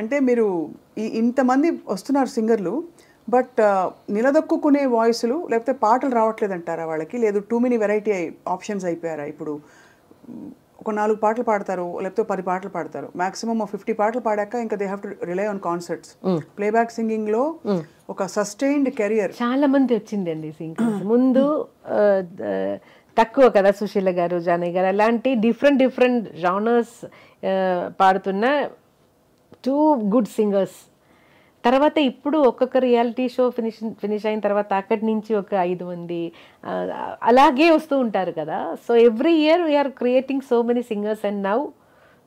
అంటే మీరు ఈ ఇంతమంది వస్తున్నారు సింగర్లు బట్ నిలదొక్కునే వాయిస్లు లేకపోతే పాటలు రావట్లేదంటారా వాళ్ళకి? లేదు టూ మెనీ వెరైటీ ఆప్షన్స్ అయిపోయారా ఇప్పుడు? ఒక నాలుగు పాటలు పాడతారు లేకపోతే పది పాటలు పాడతారు. మాక్సిమం ఫిఫ్టీ పాటలు పాడాక ఇంకా they have to rely on concerts. Playback సింగింగ్లో ఒక సస్టైన్డ్ కెరియర్. చాలా మంది వచ్చిందండి సింగర్స్. ముందు తక్కువ కదా సుశీల గారు జానయ్య గారు అలాంటి డిఫరెంట్ డిఫరెంట్ జానర్స్ పాడుతున్న టూ గుడ్ సింగర్స్. తర్వాత ఇప్పుడు ఒక్కొక్క రియాలిటీ షో ఫినిష్ ఫినిష్ అయిన తర్వాత అక్కడి నుంచి ఒక ఐదు మంది అలాగే వస్తూ ఉంటారు కదా. So every year we are creating so many singers and now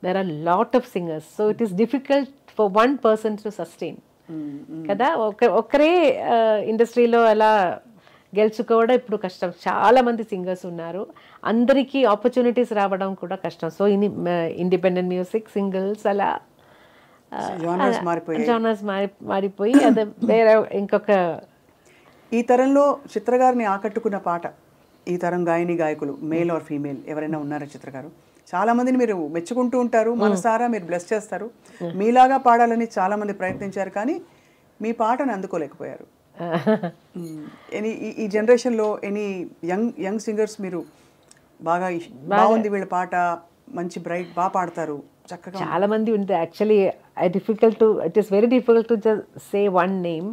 there are lot of singers so it is difficult for one person to sustain కదా? ఒక ఒక్కరే ఇండస్ట్రీలో అలా గెలుచుకోవడం ఇప్పుడు కష్టం. చాలా మంది సింగర్స్ ఉన్నారు. అందరికీ ఆపర్చునిటీస్ రావడం కూడా కష్టం. So in independent music singles అలా. జానర్స్ మారి మారిపోయి అది వేరే ఇంకొక ఈ తరంలో చిత్ర గారిని ఆకట్టుకున్న పాట ఈ తరం గాయని గాయకులు మేల్ ఆర్ ఫీమేల్ ఎవరైనా ఉన్నారా చిత్ర గారు? చాలా మందిని మీరు మెచ్చుకుంటూ ఉంటారు మనసారా మీరు బ్లెస్ చేస్తారు. మీలాగా పాడాలని చాలా మంది ప్రయత్నించారు కానీ మీ పాటను అందుకోలేకపోయారు. ఎనీ ఈ- జనరేషన్లో ఎనీ యంగ్ యంగ్ సింగర్స్ మీరు బాగా బాగుంది వీళ్ళ పాట మంచి బ్రైట్ బాగా పాడతారు చక్కగా చాలా మంది ఉంది actually I difficult to it is very difficult to just say one name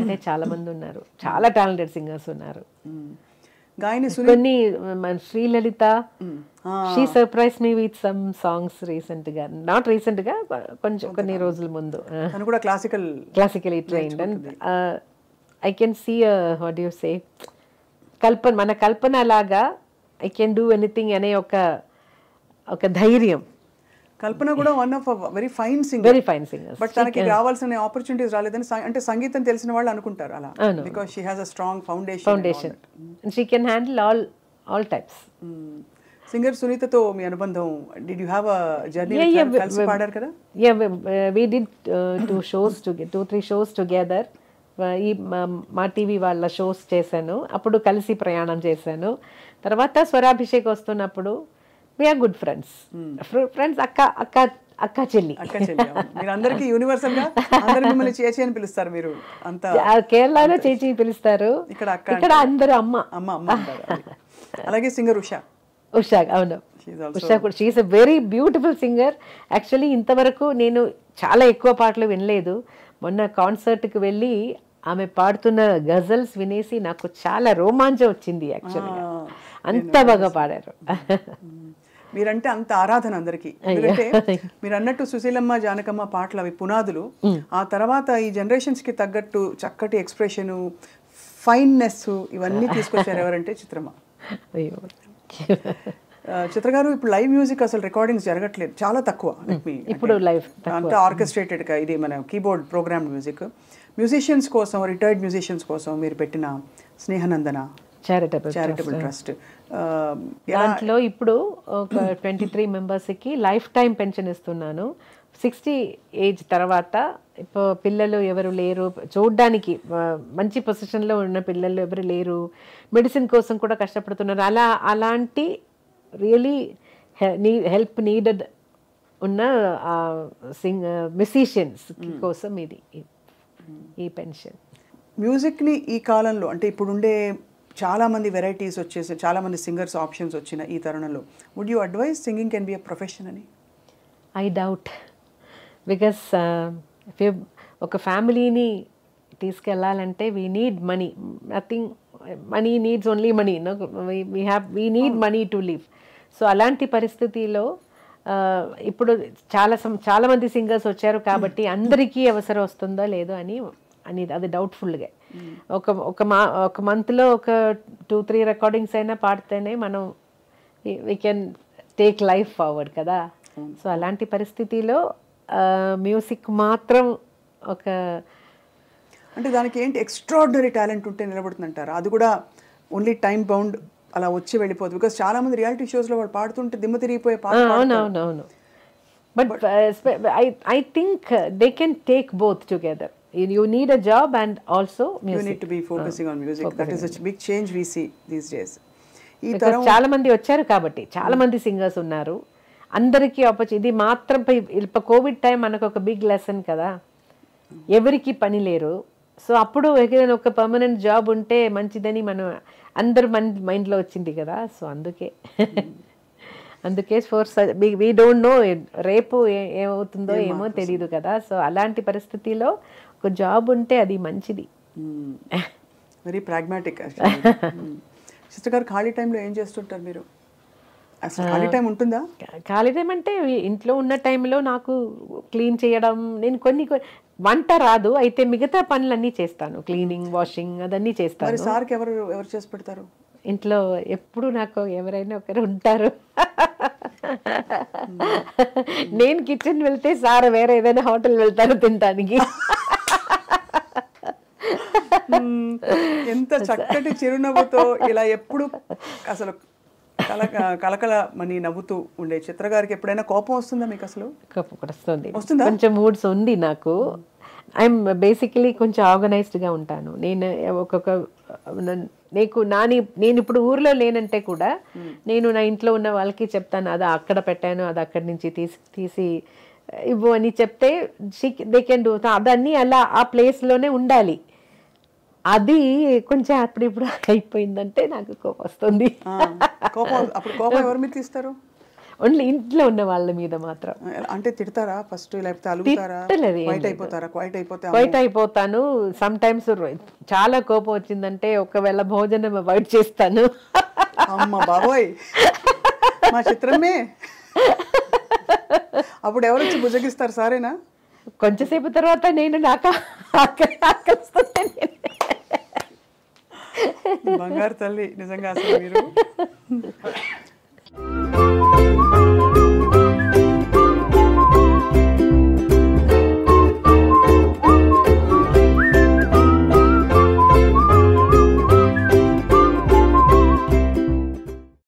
అంటే చాలా మంది ఉన్నారు. చాలా టాలెంటెడ్ సింగర్స్ ఉన్నారు. గాయని సునీల్ కొన్ని మన Srilalitha she surprise me with some songs రీసెంట్గా నాట్ రీసెంట్గా కొంచెం కొన్ని రోజుల ముందు. కూడా classical classically trained and I can see what you say Kalpana మన కల్పన లాగా ఐ కెన్ డూ ఎనీథింగ్ అనే ఒక ఒక ధైర్యం. కల్పన కూడా one of very fine singer very fine singers but తనకి రావాల్సిన ఆపర్చునిటీస్ రాలేదని అంటే సంగీతం తెలిసిన వాళ్ళు అనుకుంటారు అలా. Because she has a strong foundation foundation she can handle all all types singer సునీతతో మీ అనుబంధం did you have a journey కలిసి పాడారు కదా? Yeah we did two shows to two three shows together ఈ మా టీవీ వాళ్ళ షోస్ చేశాను. అప్పుడు కలిసి ప్రయాణం చేశాను. తర్వాత స్వరాభిషేక్ వస్తున్నప్పుడు వీఆర్ గుడ్ ఫ్రెండ్స్ ఫ్రెండ్స్ అక్క అక్క అక్క చెల్లి. అక్క చెల్లి అవును. మీరు అందరికి యూనివర్సల్ గా అందరు మిమ్మల్ని చేచి అని పిలుస్తారు మీరు. అంత కేరళలో చేచి పిలుస్తారు. ఇక్కడ అక్క ఇక్కడ అందరూ అమ్మ. అమ్మ అమ్మ. అలాగే సింగర్ ఉషా. ఉషా అవును. ఉషా కూడా she is a very beautiful singer actually ఇంతవరకు నేను చాలా ఎక్కువ పాటలు వినలేదు. మొన్న కాన్సర్ట్కి వెళ్ళి ఆమె పాడుతున్న గజల్స్ వినేసి నాకు చాలా రోమాంచం వచ్చింది యాక్చువల్గా అంత బాగా పాడారు. మీరంటే అంత ఆరాధన అందరికి. ఎందుకంటే మీరు అన్నట్టు సుశీలమ్మ జానకమ్మ పాటలు అవి పునాదులు. ఆ తర్వాత ఈ జనరేషన్స్కి తగ్గట్టు చక్కటి ఎక్స్ప్రెషన్ ఫైన్నెస్ ఇవన్నీ తీసుకొచ్చారు ఎవరంటే చిత్రమ్మ. చిత్ర గారు ఇప్పుడు లైవ్ మ్యూజిక్ అసలు రికార్డింగ్స్ జరగట్లేదు. చాలా తక్కువ. ఇప్పుడు లైవ్ అంతా ఆర్కెస్ట్రేటెడ్గా ఇది మన కీబోర్డ్ ప్రోగ్రామ్ మ్యూజిక్ మ్యూజిషియన్స్ కోసం రిటైర్డ్ మ్యూజిషియన్స్ కోసం మీరు పెట్టిన స్నేహనందన చారిటబుల్ చారిటబుల్ ట్రస్ట్ దాంట్లో ఇప్పుడు ఒక ట్వంటీ త్రీ మెంబర్స్కి లైఫ్ టైం పెన్షన్ ఇస్తున్నాను. సిక్స్టీ ఏజ్ తర్వాత ఇప్పుడు పిల్లలు ఎవరు లేరు. చూడ్డానికి మంచి పొజిషన్లో ఉన్న పిల్లలు ఎవరు లేరు. మెడిసిన్ కోసం కూడా కష్టపడుతున్నారు. అలా అలాంటి రియలీ నీ హెల్ప్ నీడెడ్ ఉన్న సింగ్ మ్యూజిషియన్స్ కోసం ఇది ఈ- ఈ పెన్షన్ మ్యూజిక్ని ఈ కాలంలో అంటే ఇప్పుడుండే చాలా మంది వెరైటీస్ వచ్చేసి చాలా మంది సింగర్స్ ఆప్షన్స్ వచ్చిన ఈ తరుణంలో. Would you advise singing can be a profession అని? ఐ డౌట్ బికాస్ ఒక ఫ్యామిలీని తీసుకెళ్ళాలంటే we need money nothing money needs only money we have we need money to live so అలాంటి పరిస్థితిలో uh, ఇప్పుడు చాలా సం- చాలా మంది సింగర్స్ వచ్చారు కాబట్టి అందరికీ అవసరం వస్తుందో లేదో అని అని అది డౌట్ఫుల్గా ఒక ఒక మా ఒక మంత్లో ఒక టూ త్రీ రికార్డింగ్స్ అయినా పాడితేనే మనం we can take life forward కదా. సో అలాంటి పరిస్థితిలో మ్యూజిక్ మాత్రం ఒక అంటే దానికి ఏంటి ఎక్స్ట్రాడినరీ టాలెంట్ ఉంటే నిలబడుతుందంటారా? అది కూడా ఓన్లీ టైం బౌండ్ అలా వచ్చి వెళ్ళిపోదు. బికాస్ చాలా మంది రియాలిటీ షోస్లో వాళ్ళు పాడుతుంటే దిమ్మ తిరిగిపోయే పాట అవునవునవును. But I think they can take both together you need a job and also you need music to be focusing on music that is a big change we see these days ఈ తరం చాలా మంది వచ్చారు కాబట్టి చాలా మంది singers ఉన్నారు. అందరికీ ఆపర్చు ఇది మాత్రం కోవిడ్ టైం మనకు ఒక బిగ్ లెసన్ కదా. ఎవరికి పని లేరు. సో అప్పుడు ఏదైనా ఒక పర్మనెంట్ జాబ్ ఉంటే మంచిదని మనం అందరు మన మైండ్లో వచ్చింది కదా. సో అందుకే. అందుకే ఫోర్ వీ డోంట్ నో రేపు ఏమవుతుందో ఏమో తెలియదు కదా. సో అలాంటి పరిస్థితిలో ఒక జాబ్ ఉంటే అది మంచిది. వెరీ ప్రాగ్మాటిక్ సిస్టర్ గారు ఖాళీ టైంలో ఏం చేస్తుంటారు మీరు? అసలు ఖాళీ టైం ఉంటుందా? ఖాళీ టైం అంటే ఇంట్లో ఉన్న టైంలో నాకు క్లీన్ చేయడం నేను కొన్ని వంట రాదు అయితే మిగతా పనులన్నీ చేస్తాను. క్లీనింగ్ వాషింగ్ అదన్నీ చేస్తాను. సార్కి ఎవరు ఎవరు చేసి పెడతారు? ఇంట్లో ఎప్పుడు నాకు ఎవరైనా ఒకరు ఉంటారు. నేను కిచెన్ వెళ్తే సార్ వేరే ఏదైనా హోటల్ వెళ్తారు తినడానికి. ఎంత చక్కటి చిరునవ్వుతో ఇలా ఎప్పుడు అసలు కల కలకల మని నవ్వుతూ ఉండే చిత్ర గారికి ఎప్పుడైనా కోపం వస్తుందా మీకు అసలు? కోపం వస్తుంది? కొంచెం మూడ్స్ ఉంది నాకు. ఐఎమ్ బేసికలీ కొంచెం ఆర్గనైజ్డ్గా ఉంటాను. నేను ఒక్కొక్క నీకు నాని నేను ఇప్పుడు ఊర్లో లేనంటే కూడా నేను నా ఇంట్లో ఉన్న వాళ్ళకి చెప్తాను అది అక్కడ పెట్టాను అది అక్కడి నుంచి తీసి తీసి ఇవ్వు అని చెప్తే దే కెన్ డూ అదన్నీ అలా ఆ ప్లేస్లోనే ఉండాలి. అది కొంచెం అప్పుడు ఇప్పుడు అయిపోయిందంటే నాకు కోపం వస్తుంది కోపం అప్పుడు కోపం ఎవరి మీద తీస్తారు ఓన్లీ ఇంట్లో ఉన్న వాళ్ళ మీద మాత్రం అంటే తిడతారా ఫస్ట్ లేకపోతే అలుగుతారా క్వైట్ అయిపోతారా క్వైట్ అయిపోతే క్వైట్ అయిపోతాను సమ్ టైమ్స్ చాలా కోపం వచ్చిందంటే ఒకవేళ భోజనం అవాయిడ్ చేస్తాను అమ్మ బాబోయ్ మా చిత్రమే అప్పుడు ఎవరు వచ్చి భుజగిస్తారు సారేనా కొంచెంసేపు తర్వాత నేను నాకు ఆకలి ఆకలిస్తుంది నేను- బంగారు తల్లి నిజంగా అసలు మీరు?